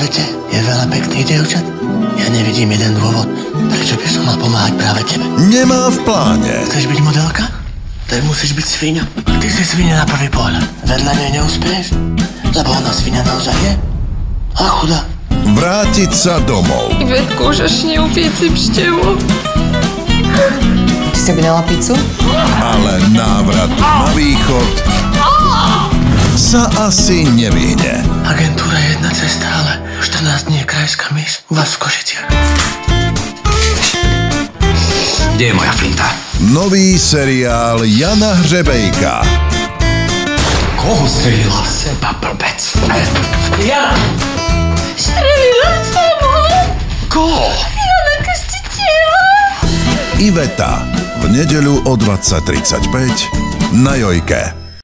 svete je veľa pekných dievčat. Ja nevidím jeden dôvod, prečo by som mal pomáhať práve tebe. Nemá v pláne. Chceš byť modelka? Tak musíš byť svinia. Ty si svinia na prvý pohľad. Vedľa nej neúspieš, lebo ona svinia naozaj je. A chudá. Vrátiť sa domov. Ivetku, už až neupíci pštevu. Ty si objednala pizzu? Ale návrat na východ sa asi nevyhne. Agentúra je jedna cesta, ale 14 dní je krajská mis u vás v Košiciach. Kde je moja flinta? Nový seriál Jana Hřebejka. Koho strelila? Seba blbec. Ja! Strelila temu. Koho? Jana Krstiteľa. Iveta v nedeľu o 20.35 na Jojke.